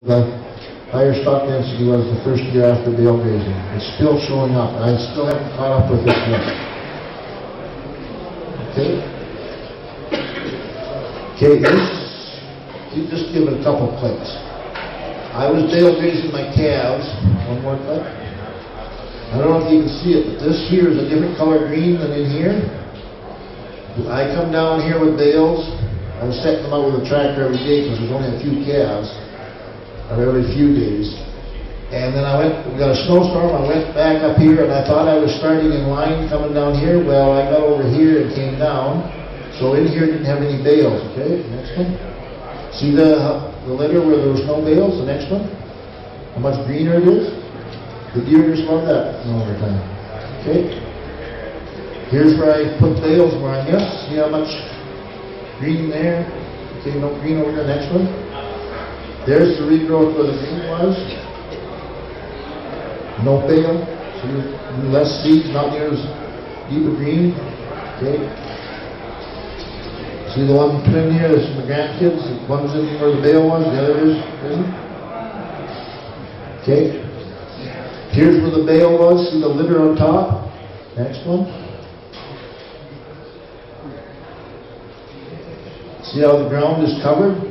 the higher stock density was the first year after bale grazing. It's still showing up. I still haven't caught up with it yet. Okay? Okay, you just give it a couple clicks. I was bale grazing my calves. One more click. I don't know if you can see it, but this here is a different color green than in here. I come down here with bales. I was setting them out with a tractor every day because there's only a few calves every few days. And then I went, we got a snowstorm, I went back up here and I thought I was starting in line coming down here. Well, I got over here and came down. So in here didn't have any bales, okay? Next one. See the, the litter where there was no bales, the next one? How much greener it is? The deer just love that in the wintertime. Okay? Here's where I put bales where I guess. See how much green there? Okay, no green over the next one. There's the regrowth where the was. No bale. See, less seeds, not as deep a green. Okay. See the one put in here, is my grandkids. One's in where the bale was, the other is isn't. Okay. Here's where the bale was. See the litter on top. Next one. See how the ground is covered?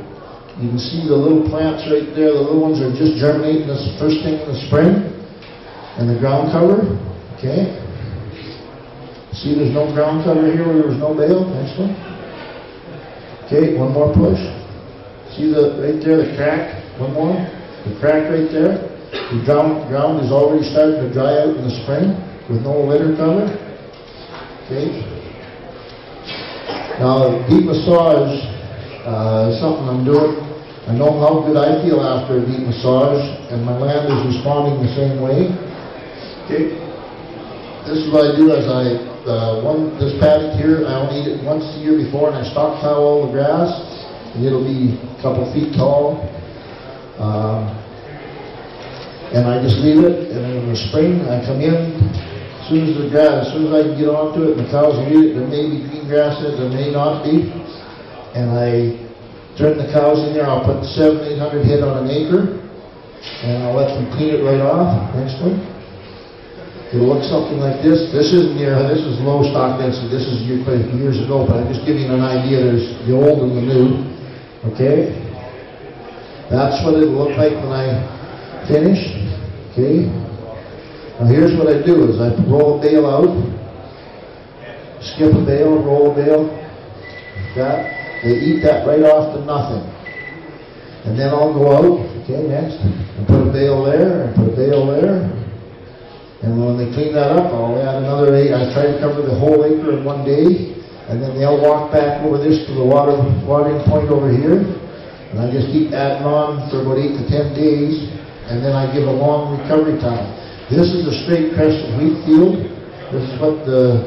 You can see the little plants right there. The little ones are just germinating this first thing in the spring. And the ground cover. Okay. See there's no ground cover here where there's no bale. Next one. Okay, one more push. See the right there, the crack? One more. The crack right there. The ground, ground is already starting to dry out in the spring with no litter cover. Okay. Now, deep massage uh, something I'm doing. I know how good I feel after a deep massage, and my land is responding the same way. Okay. This is what I do as I, uh, one, this paddock here, I only eat it once a year before, and I stockpile all the grass, and it'll be a couple feet tall. Um, and I just leave it, and in the spring, I come in, as soon as the grass, as soon as I can get onto it, and the cows will eat it, there may be green grass in it, there may not be. And I turn the cows in there, I'll put seven, eight hundred head on an acre, and I'll let them clean it right off. Next one. It'll look something like this. This isn't near, this is low stock density, this is years ago, but I'm just giving you an idea, there's the old and the new, okay? That's what it'll look like when I finish, okay? Now here's what I do, is I roll a bale out, skip a bale, roll a bale, that, they eat that right off to nothing. And then I'll go out, okay, next, and put a bale there, and put a bale there. And when they clean that up, I'll add another eight, I try to cover the whole acre in one day. And then they'll walk back over this to the water, watering point over here. And I just keep adding on for about eight to ten days, and then I give a long recovery time. This is a straight crested wheat field. This is what the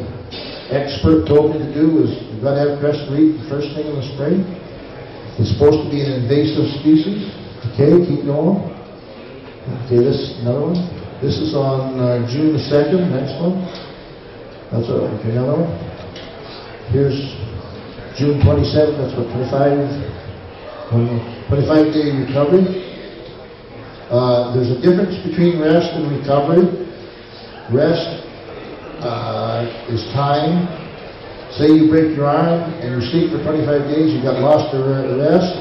expert told me to do, is got to have crested wheat the first thing in the spring. It's supposed to be an invasive species. Okay, keep going. Okay, this, another one. This is on uh, June the 2nd, next one. That's all, okay, another one. Here's June 27th, that's what, 25, um, 25 day recovery. Uh, there's a difference between rest and recovery. Rest uh, is time. Say you break your arm and you're sick for 25 days, you got lost uh, to re- rest,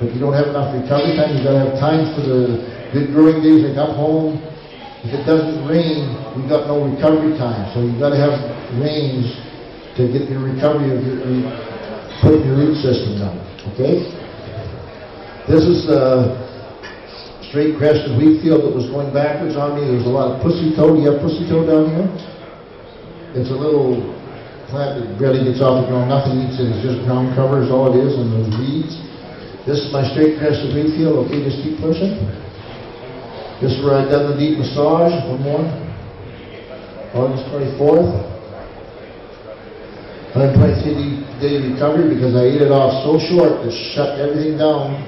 but you don't have enough recovery time. You got to have time for the good growing days, like up home. If it doesn't rain, we got no recovery time. So you got to have rains to get your recovery of your, your putting your root system down. Okay. This is a straight crested wheat field that was going backwards on me. There's a lot of pussy toe. Do you have pussy toe down here? It's a little plant that barely gets off the ground. Nothing eats it. It's just ground cover is all it is, and the weeds. This is my straight crested wheat field. Okay, just keep pushing. This is where I done the deep massage. One more. August 24th. 123 day recovery because I ate it off so short that shut everything down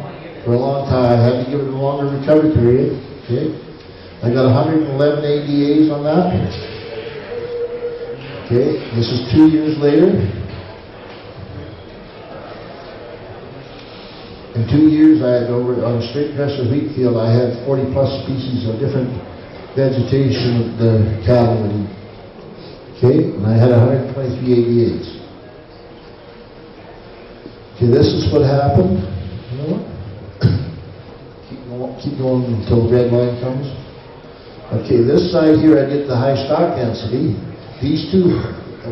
for a long time. I had to give it a longer recovery period. Okay. I got 111 ADAs on that. Okay. This is two years later. In two years, I had over, on a straight crested wheat field, I had forty plus species of different vegetation of the cattle eat. Okay, and I had hundred and twenty-three eighty-eights. Okay, this is what happened. You know what? Keep going, keep going until the red line comes. Okay, this side here, I get the high stock density. These two,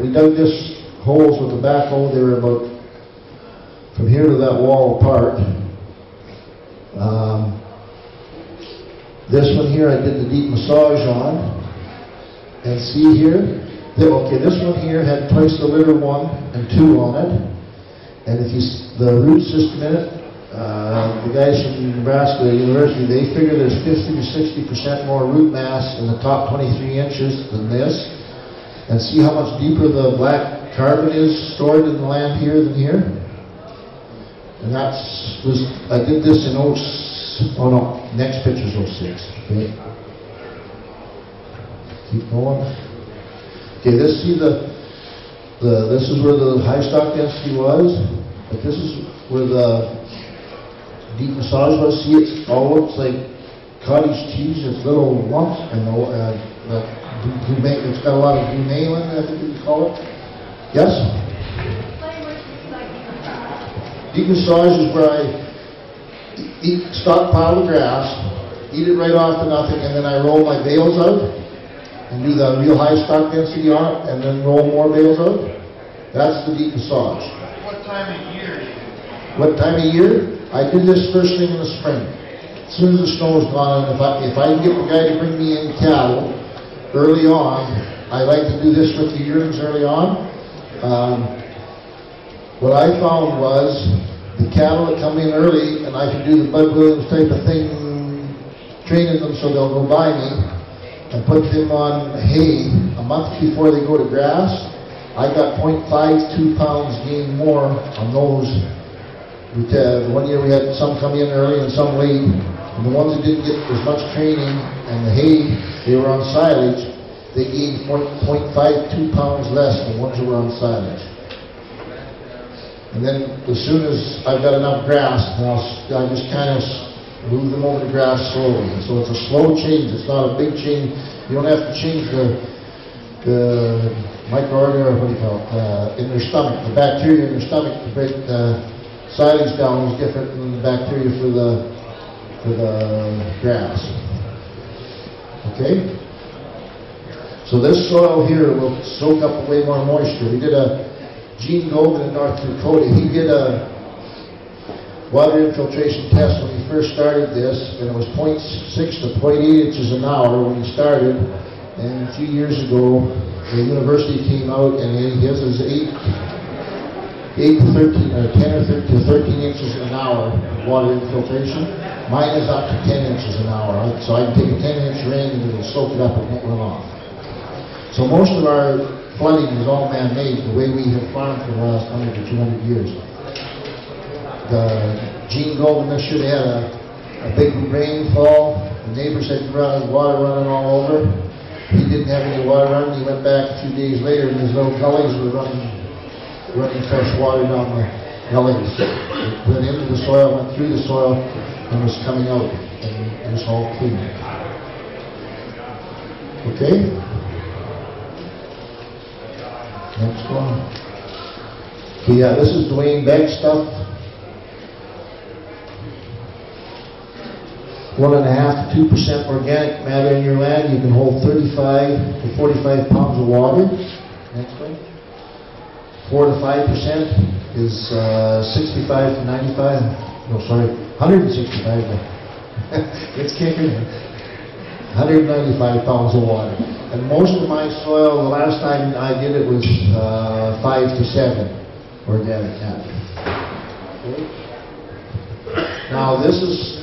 we dug this holes with the backhoe, they were about from here to that wall apart. Um, This one here, I did the deep massage on. And see here, that, okay, this one here had twice the litter one and two on it. And if you, the root system in it, uh, the guys from Nebraska University, they figure there's fifty to sixty percent more root mass in the top twenty-three inches than this. And see how much deeper the black carbon is stored in the land here than here? And that's, was, I did this in oh, s- oh no, next picture's oh six, okay? Keep going. Okay, this, see the, the, this is where the high stock density was, but this is where the deep massage was. See, it all looks like cottage cheese, it's little lumps, and the, uh, the, gourmet- it's got a lot of glomalin, I think you call it. Yes? Deep massage is where I eat, stockpile the grass, eat it right off to nothing, and then I roll my bales out and do the real high stock density on it, and then roll more bales out. That's the deep massage. What time of year do you do it? What time of year? I do this first thing in the spring. As soon as the snow is gone, and if I, if I can get the guy to bring me in cattle early on, I like to do this with the yearlings early on. Um, what I found was, the cattle that come in early, and I can do the Bud Williams type of thing, training them so they'll go by me, and put them on hay a month before they go to grass, I got 0.52 pounds gain more on those. Uh, one year we had some come in early and some late, and the ones that didn't get as much training and the hay, they were on silage, they gained 0.52 pounds less than ones that were on silage. And then as soon as I've got enough grass, I'll, I just kind of move them over to grass slowly. And so it's a slow change, it's not a big change. You don't have to change the, the microorganism, what do you call it, uh, in their stomach. The bacteria in their stomach to break the silage down is different than the bacteria for the, for the grass. Okay? So this soil here will soak up way more moisture. We did a, Gene Golden in North Dakota, he did a water infiltration test when he first started this, and it was 0.6 to 0.8 inches an hour when he started. And a few years ago, the university came out and his is 8, 8 to 13, or 10 or 13 to 13 inches an hour water infiltration. Mine is up to 10 inches an hour, so I can take a 10 inch rain and it'll soak it up and won't run off. So most of our flooding is all man-made, the way we have farmed for the last 100 to 200 years. The Gene this year, they had a, a big rainfall, the neighbors had run, water running all over. He didn't have any water running, he went back a few days later and his little gullies were running, running fresh water down the gullies. It went into the soil, went through the soil, and was coming out, and it was all clean. Okay? Next one. Okay, yeah, this is Dwayne Beck stuff. One and a half to two percent organic matter in your land, you can hold thirty-five to forty-five pounds of water. Next one. Four to five percent is uh, sixty-five to ninety-five, no, sorry, hundred and sixty-five. It's kicking in. 195 pounds of water. And most of my soil, the last time I did it was uh, five to seven organic matter. Okay. Now, this is,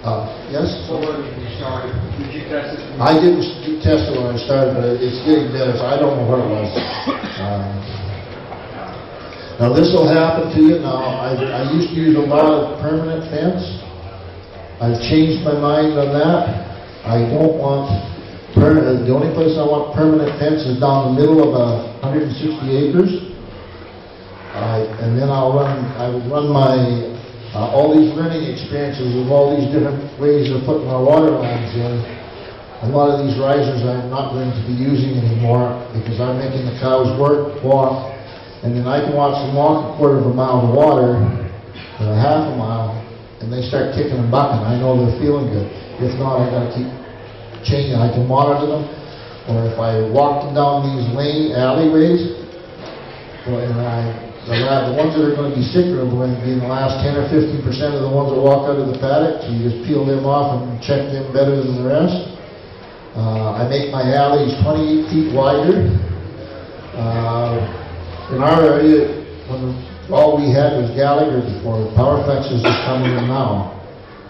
uh, yes? So when you did you test it? I didn't test it when I started, but it's getting better, so I don't know what it was. Um, Now, this will happen to you now. I, I used to use a lot of permanent fence. I've changed my mind on that. I don't want permanent, the only place I want permanent fence is down the middle of a hundred and sixty acres. I, and then I'll run, I would run my uh, all these learning experiences of all these different ways of putting our water lines in, a lot of these risers I'm not going to be using anymore because I'm making the cows work, walk, and then I can watch them walk a quarter of a mile to water, or a half a mile, and they start kicking and bucking. I know they're feeling good. If not, I gotta keep changing. I can monitor them, or if I walk them down these lane alleyways, and I, the ones that are gonna be sicker are going to be in the last ten or fifteen percent of the ones that walk out of the paddock, so you just peel them off and check them better than the rest. Uh, I make my alleys twenty-eight feet wider. Uh, in our area, all we had was Gallagher before, PowerFlex is just coming in now.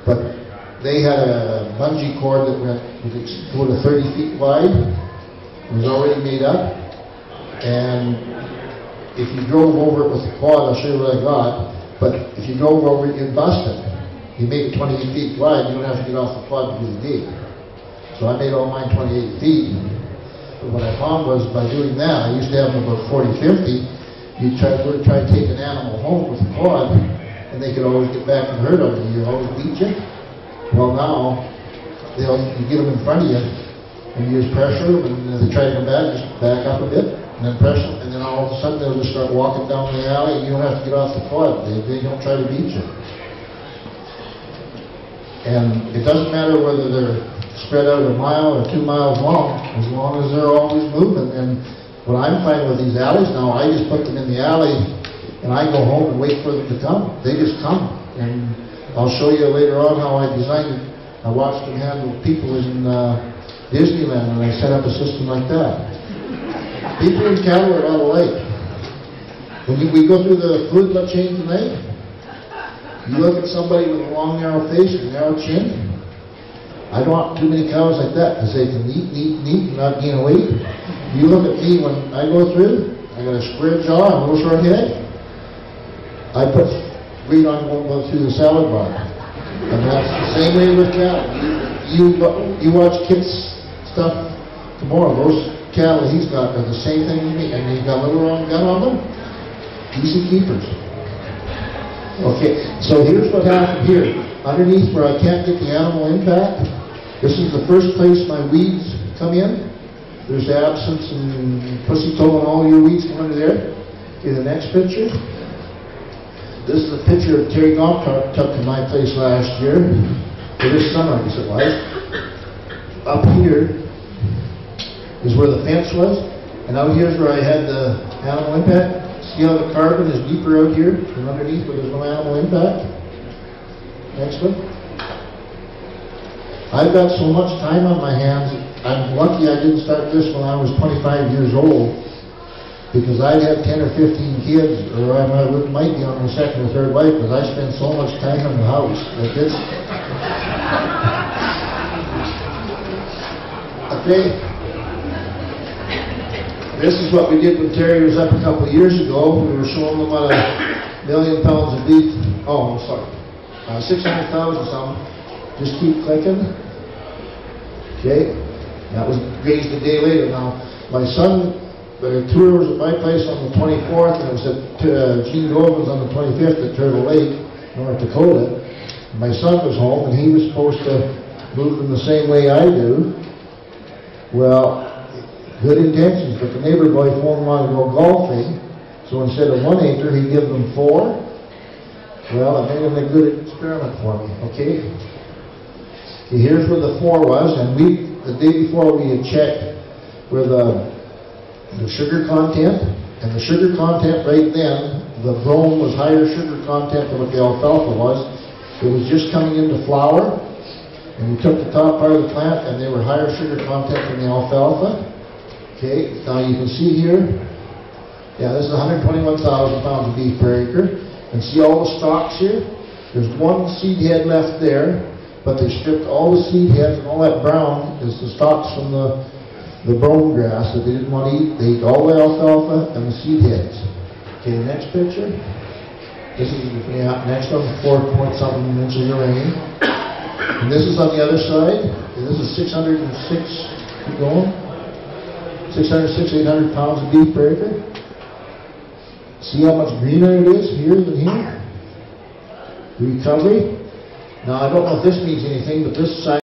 But they had a bungee cord that went, would ex- go to thirty feet wide, it was already made up. And if you drove over it with the quad, I'll show you what I got, but if you drove over it, you'd bust it. You make it twenty-eight feet wide, you don't have to get off the quad to do the gate. So I made all mine twenty-eight feet. What I found was by doing that, I used to have them about 40, 50, you try, would try to take an animal home with a quad, and they could always get back and hurt them, you always beat you. Well, now, they'll, you get them in front of you, and you just pressure them, and they try to come back, just back up a bit, and then pressure and then all of a sudden they'll just start walking down the alley, and you don't have to get off the quad, they, they don't try to beat you. And it doesn't matter whether they're spread out a mile or two miles long, as long as they're always moving. And what I'm finding with these alleys now, I just put them in the alley and I go home and wait for them to come. They just come. And I'll show you later on how I designed it. I watched them handle people in uh, Disneyland and I set up a system like that. People in cattle are all alike. When you, we go through the food chain tonight, you look at somebody with a long, narrow face and narrow chin. I don't want too many cows like that because they can eat, eat, eat, and not gain a weight. You look at me when I go through, I got a square jaw and a little short head. I put weight on going go through the salad bar. And that's the same way with cattle. You, you watch Kit's stuff tomorrow, those cattle he's got are the same thing as me, and he's got a little round gun on them. Easy keepers. Okay, so here's what happened here. Underneath where I can't get the animal impact, this is the first place my weeds come in. There's absinthe and pussy toe and all your weeds come under there. Okay, the next picture. This is a picture of Terry Golf took took to my place last year, or this summer, I guess it was. Up here is where the fence was, and out here's where I had the animal impact. See how the carbon is deeper out here underneath where there's no animal impact? Next one. I've got so much time on my hands, I'm lucky I didn't start this when I was 25 years old, because I'd have 10 or 15 kids, or I might be on my second or third wife, because I spend so much time in the house. Like this. Okay. This is what we did when Terry was up a couple of years ago. We were showing them what a million pounds of beef, oh, I'm sorry, uh, 600,000 something. Just keep clicking. Okay, that was grazed a day later. Now, my son, the tour was at my place on the 24th, and it was at uh, Gene Goldman's on the 25th at Turtle Lake, North Dakota. My son was home, and he was supposed to move them the same way I do. Well, good intentions, but the neighbor boy phone wanted to go golfing, so instead of one acre, he gave them four. Well, it made him a good experiment for me, okay? Here's where the four was, and we, the day before, we had checked where the, uh, the sugar content, and the sugar content right then, the brome was higher sugar content than what the alfalfa was. It was just coming into flower, and we took the top part of the plant, and they were higher sugar content than the alfalfa. Okay, now you can see here, yeah, this is 121,000 pounds of beef per acre. And see all the stalks here? There's one seed head left there, but they stripped all the seed heads, and all that brown is the stalks from the, the brome grass that they didn't want to eat. They ate all the alfalfa and the seed heads. Okay, next picture. This is, yeah, next one, four point something inches of rain. And this is on the other side. And this is 606, keep going. 606, 800 pounds of beef per acre. See how much greener it is here than here? recovery. Now, I don't know if this means anything, but this